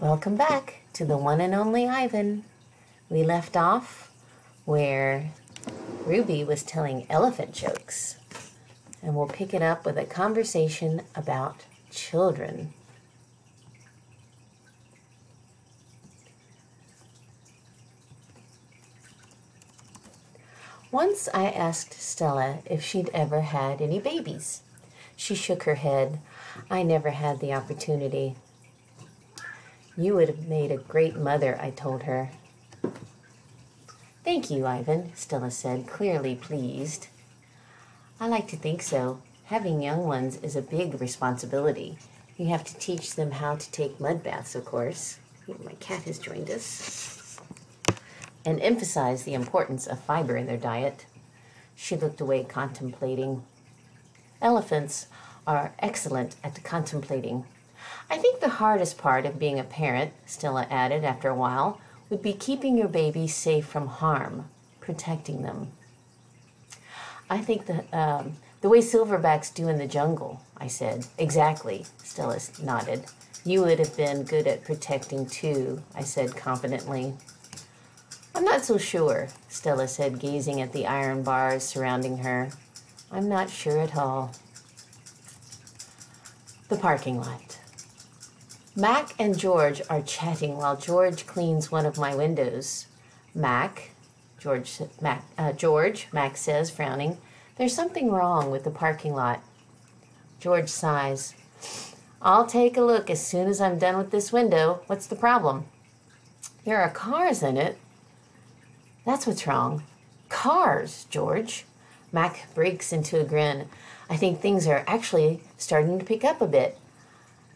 Welcome back to the one and only Ivan. We left off where Ruby was telling elephant jokes. And we'll pick it up with a conversation about children. Once I asked Stella if she'd ever had any babies. She shook her head. I never had the opportunity. You would have made a great mother, I told her. Thank you, Ivan, Stella said, clearly pleased. I like to think so. Having young ones is a big responsibility. You have to teach them how to take mud baths, of course. My cat has joined us. And emphasize the importance of fiber in their diet. She looked away, contemplating. Elephants are excellent at contemplating. I think the hardest part of being a parent, Stella added after a while, would be keeping your baby safe from harm, protecting them. I think the, um, the way silverbacks do in the jungle, I said. Exactly, Stella nodded. You would have been good at protecting too, I said confidently. I'm not so sure, Stella said, gazing at the iron bars surrounding her. I'm not sure at all. The parking lot. Mac and George are chatting while George cleans one of my windows. Mac, George, Mac, uh, George, Mac says, frowning, there's something wrong with the parking lot. George sighs. I'll take a look as soon as I'm done with this window. What's the problem? There are cars in it. That's what's wrong. Cars, George. Mac breaks into a grin. I think things are actually starting to pick up a bit.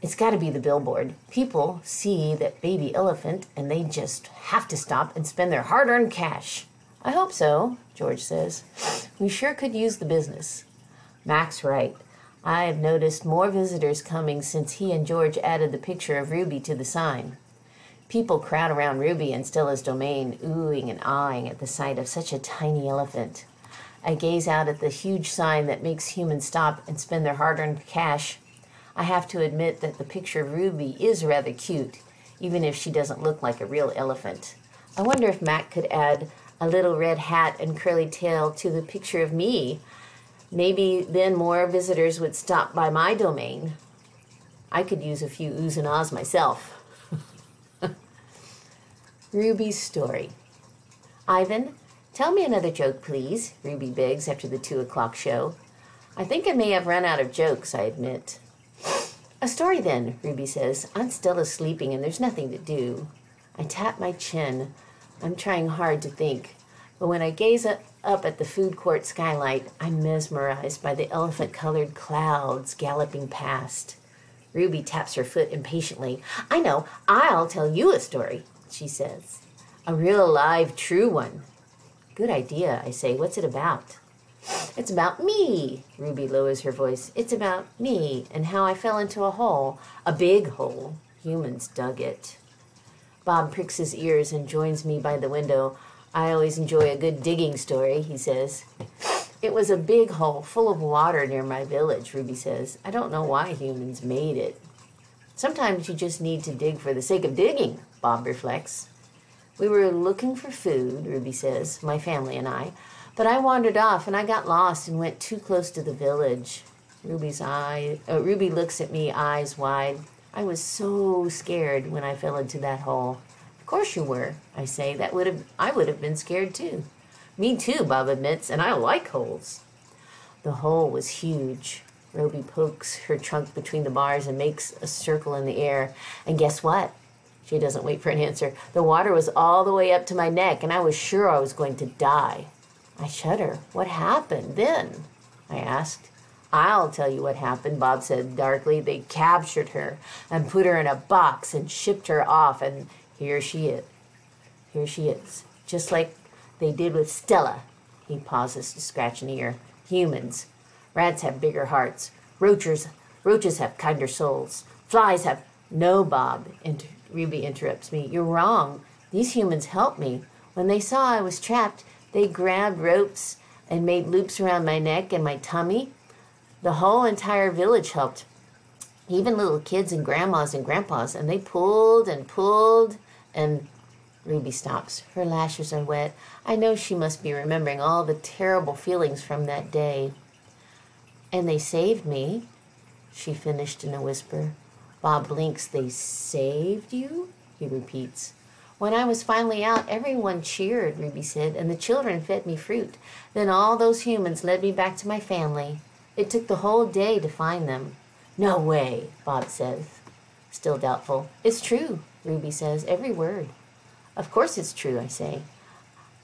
It's got to be the billboard. People see that baby elephant and they just have to stop and spend their hard earned cash. I hope so, George says. We sure could use the business. Mac's right. I have noticed more visitors coming since he and George added the picture of Ruby to the sign. People crowd around Ruby and Stella's domain, oohing and eyeing at the sight of such a tiny elephant. I gaze out at the huge sign that makes humans stop and spend their hard earned cash I have to admit that the picture of Ruby is rather cute, even if she doesn't look like a real elephant. I wonder if Mac could add a little red hat and curly tail to the picture of me. Maybe then more visitors would stop by my domain. I could use a few oohs and ahs myself. Ruby's story. Ivan, tell me another joke, please, Ruby begs after the two o'clock show. I think I may have run out of jokes, I admit. A story then, Ruby says. Aunt Stella's sleeping and there's nothing to do. I tap my chin. I'm trying hard to think. But when I gaze up, at the food court skylight, I'm mesmerized by the elephant colored clouds galloping past. Ruby taps her foot impatiently. I know, I'll tell you a story, she says. A real live true one. Good idea, I say. What's it about? It's about me, Ruby lowers her voice. It's about me and how I fell into a hole, a big hole. Humans dug it. Bob pricks his ears and joins me by the window. I always enjoy a good digging story, he says. It was a big hole full of water near my village, Ruby says. I don't know why humans made it. Sometimes you just need to dig for the sake of digging, Bob reflects. We were looking for food, Ruby says, my family and I. But I wandered off and I got lost and went too close to the village. Ruby's eye, uh, Ruby looks at me, eyes wide. I was so scared when I fell into that hole. Of course you were, I say. That would have, I would have been scared too. Me too, Bob admits, and I like holes. The hole was huge. Ruby pokes her trunk between the bars and makes a circle in the air. And guess what? She doesn't wait for an answer. The water was all the way up to my neck, and I was sure I was going to die. I shudder. What happened then? I asked. I'll tell you what happened, Bob said darkly. They captured her and put her in a box and shipped her off, and here she is. Here she is. Just like they did with Stella. He pauses to scratch an ear. Humans. Rats have bigger hearts. Roaches, roaches have kinder souls. Flies have. No, Bob, inter- Ruby interrupts me. You're wrong. These humans helped me. When they saw I was trapped, they grabbed ropes and made loops around my neck and my tummy. The whole entire village helped. even little kids and grandmas and grandpas, and they pulled and pulled, and Ruby stops. Her lashes are wet. I know she must be remembering all the terrible feelings from that day. And they saved me, she finished in a whisper. Bob blinks. They saved you? He repeats. When I was finally out, everyone cheered, Ruby said, and the children fed me fruit. Then all those humans led me back to my family. It took the whole day to find them. No way, Bob says, still doubtful. It's true, Ruby says, every word. Of course it's true, I say.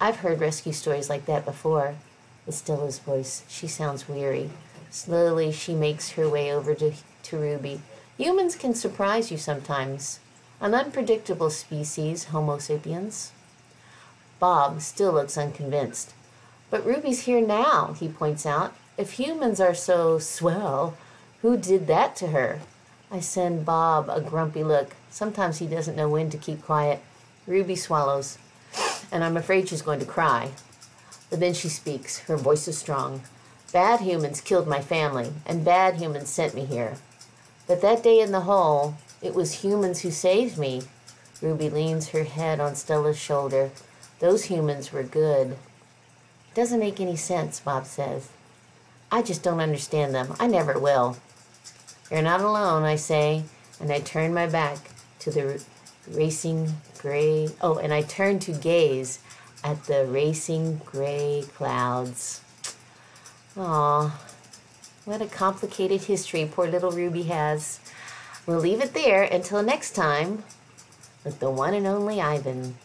I've heard rescue stories like that before. Estella's voice. She sounds weary. Slowly, she makes her way over to, to Ruby. Humans can surprise you sometimes. An unpredictable species, Homo sapiens. Bob still looks unconvinced. But Ruby's here now, he points out. If humans are so swell, who did that to her? I send Bob a grumpy look. Sometimes he doesn't know when to keep quiet. Ruby swallows, and I'm afraid she's going to cry. But then she speaks. Her voice is strong. Bad humans killed my family, and bad humans sent me here. But that day in the hole, it was humans who saved me. Ruby leans her head on Stella's shoulder. Those humans were good. Doesn't make any sense, Bob says. I just don't understand them. I never will. You're not alone, I say, and I turn my back to the racing gray. Oh, and I turn to gaze at the racing gray clouds. Aw, what a complicated history poor little Ruby has. We'll leave it there until next time with the one and only Ivan.